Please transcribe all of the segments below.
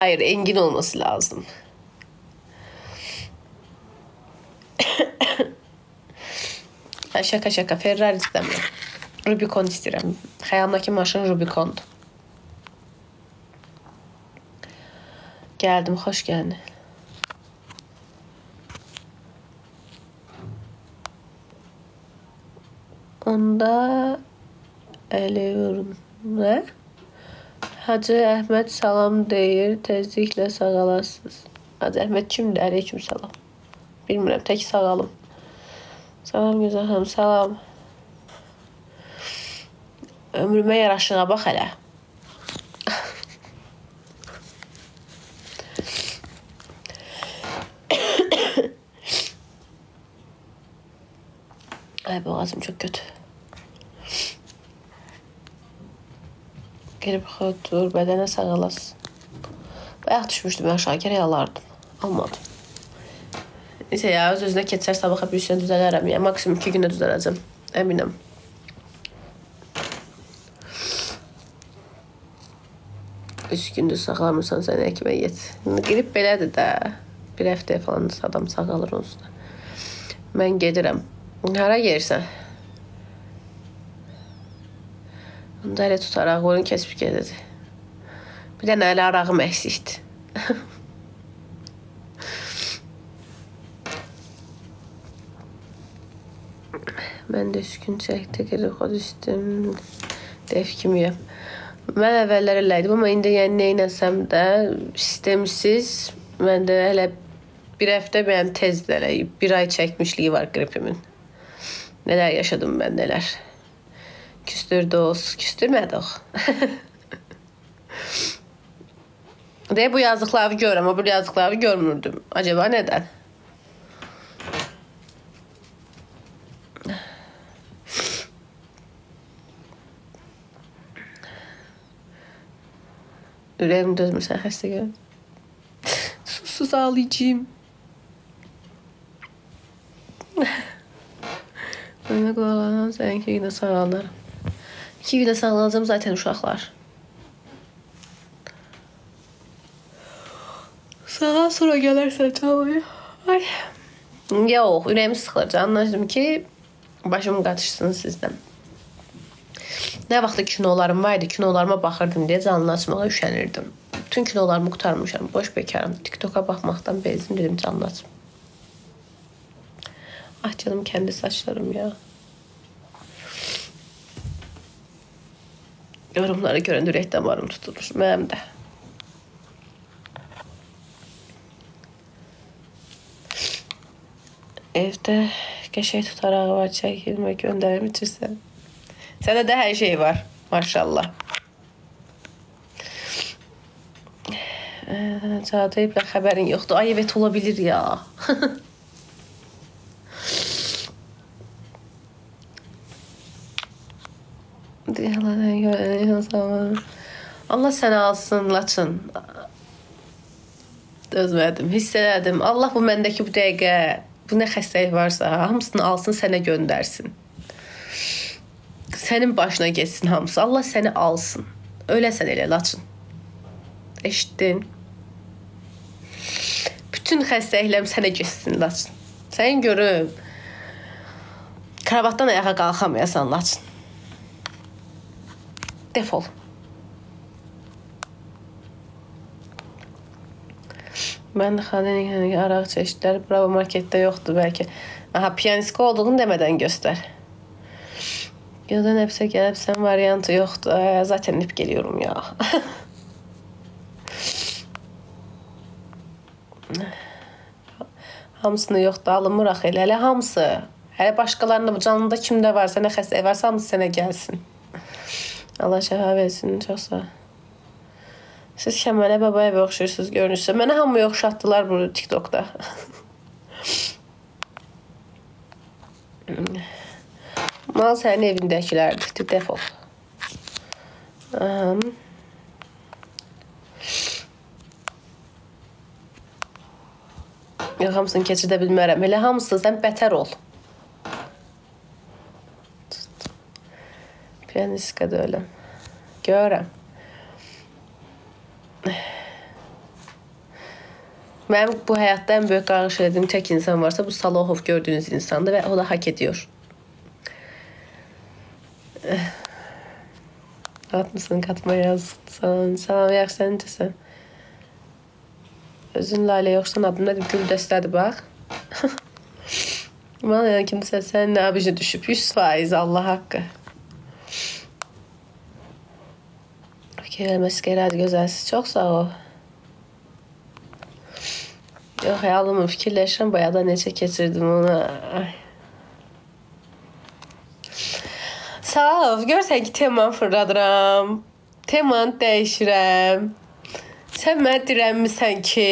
Hayır engin olması lazım. Şaka şaka Ferrari istemiyorum. Rubicon istedim. Hayalimdeki maşın Rubicon'du. Geldim, hoş geldin. Onda eliyorum. Ne? Hacı Əhməd salam deyir. Təzliklə sağalasınız. Hacı Əhməd kimdir? Aleyküm salam. Bilmirəm, tək sağalım. Salam gözəl xanım, salam. Ömrümə yaraşığa bax hələ. Ay boğazım çok kötü. Gelip otur, bədənə sağalasın. Bayaq düşmüşdüm aşağı, gərək alardım. Almadım. Neyse ya, öz özünə keçər sabaha bir şey düzələrəm. Ya, maksimum iki gündə düzələcəm. Əminəm. Üç gündür sağlamırsan sən ekmək yet. Qrip belədir də. Bir həftəyə falan adam sağalır onsuz da. Mən gedirəm. Hara yersən? Elə tutaraq onu kesib gedirdi. Bir dənə əli arağım əksikdir. Mən də üç gün çəkdi, gedib düşdüm. Dev kimiyəm. Mən əvvəllər elə idim, amma indi yəni nə eləsəm də sistemsiz mən də hələ bir həftə mənim tezdir elə bir ay çəkmişliyi var qripimin. Nələr yaşadım mən nələr. Küstürdü o, küstürmədi o. Deyə bu yazdıqları görürəm, o bu yazdıqları görmürdüm. Acaba nədən? Ürəyim dözmür sən xəstə görün. Susuz ağlayacağım. Önə qulağlanan sən iki günə sağalaram. İki günə sağlanacağım zaten uşaqlar. Sağa sonra gələrsən çalmaya. Ay. Yox, ürəyim sıxılır. Anladım ki, başım qatışsın sizdən. Nə vaxtı kinolarım var idi, kinolarıma baxırdım deyə canlı açmağa üşənirdim. Bütün kinolarımı qutarmışam, boş bekarım. TikToka baxmaqdan bezdim, dedim canlı açım. Ah canım kendi saçlarım ya. Yorumları görəndə ürək damarım tutulur. Mənim də. Evdə qəşəng tutarağı var, çəkilmə göndərim içirsən. Səndə də hər şey var, maşallah. Cadeyib də xəbərin yoxdur. Ay evet ola bilir ya. Allah səni alsın, Laçın. Dözmədim, hiss elədim. Allah bu məndəki bu dəqiqə, bu nə xəstəlik varsa, hamısını alsın, sənə göndərsin. Sənin başına geçsin hamısı. Allah səni alsın. Öləsən elə Laçın. Eşitdin? Bütün xəstəliklərim sənə geçsin Laçın. Sənin görüm. Kravatdan ayağa qalxamayasan Laçın. Defol. Mən xanənin araq çeşidləri Bravo marketdə yoxdur bəlkə. Aha, pianiska olduğunu demədən göstər. Yıldan hepse gəlibsən variantı yoxdur. Ə, zaten hep geliyorum ya. Hamısını yoxdur, alınmır axı elə, elə hamısı. Hələ başqalarında bu canlıda kimdə varsa, nə xəstə varsa hamısı sənə gəlsin. Allah şəfa versin, çox sağ. Siz Kəmalə Babayeva oxşayırsınız görünüşsə. Mənə hamı oxşatdılar bu TikTokda. Mal sənin evindəkilərdir. Defol. Um, Yox, hamısını keçirdə bilmərəm. Elə hamısı sən bətər ol. Jen Iskadølen. Gjøre. Ben bu hayatta en büyük karşıladığım tek insan varsa bu Salohov gördüğünüz insandı ve o da hak ediyor. Eh. Rahat mısın katma yazsan? Salam yaxşı səncəsən? Özün Lalə yoxsan adım nədir? Gül dəstədir bax. Bana kimsə səninlə abicə düşüb 100% Allah haqqı. Okey maskara hadi güzelsiz. Çok sağ ol. Yok hayalımı fikirləşirəm. Bayağı da neçə keçirdim onu. Ay. Sağ ol. Görsən ki, temanı fırladıram. Temanı dəyişirəm. Sən mənə dirənmisən ki,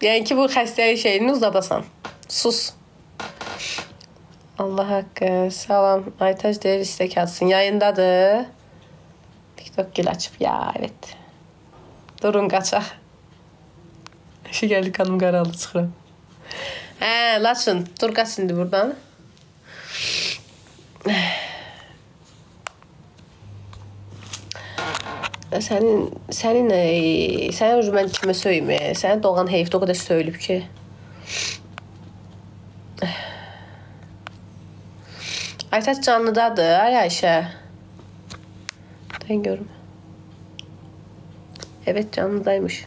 yəni ki, bu xəstəlik şeyini uzadasan. Sus. Allah haqqı. Salam. Aytac deyir istek atsın. Yayındadır. TikTok gül açıb. Ya, evet. Durun qaçaq. Şu gəldi kanım qaraldı çıxıram. Hə, Laçın, dur qaç indi buradan. Sənin sənin sənin ucu mən kimə söyləyim? e, Sənin doğan heyfdə o qədər söyləyib ki. Aytaç canlıdadır, ay Ayşə. Ben görüm. Evet canlıdaymış.